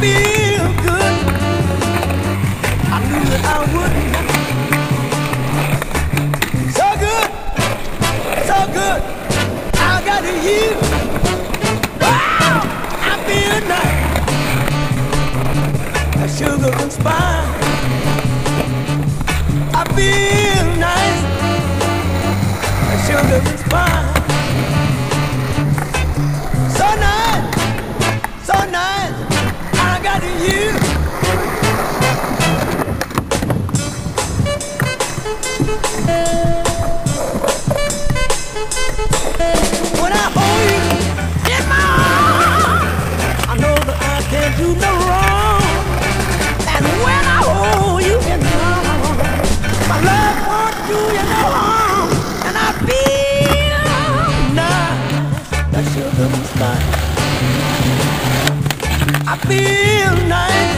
feel good. I knew that I would. So good, so good. I got you. I feel nice. A sugar and spice. I feel nice. A sugar and spice. Sugar and. I feel nice,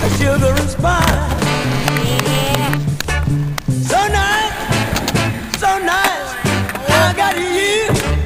that sugar and spice. So nice, so nice, I got you.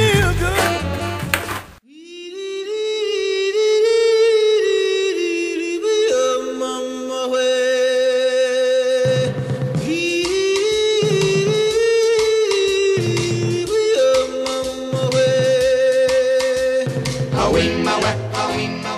a wing, a wing, a wing.